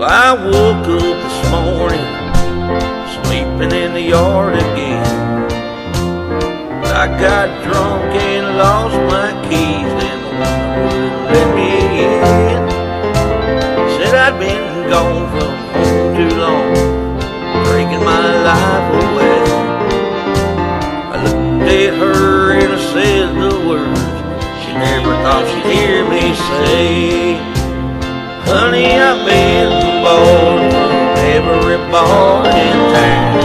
Well, I woke up this morning sleeping in the yard again. I got drunk and lost my keys, and the woman wouldn't let me in. Said I'd been gone from home too long, drinking my life away. I looked at her and I said the words she never thought she'd hear me say. Bar in town.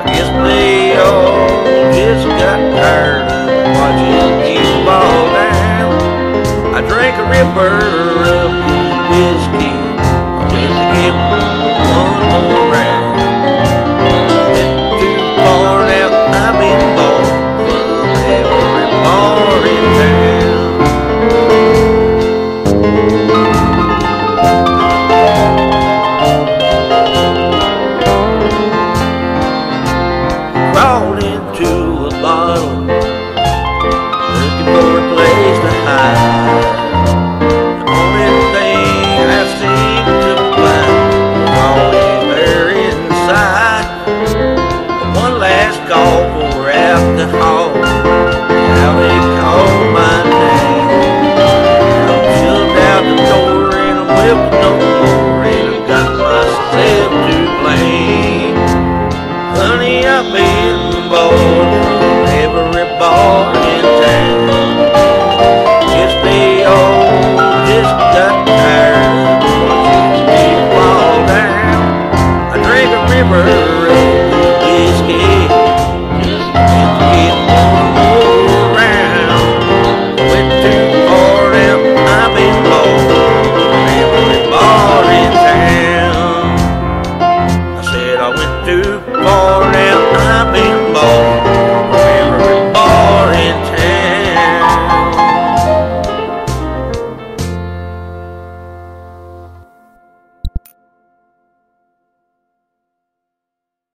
I guess they all just got tired of watching you fall down. I drank a river into a bottle, looking for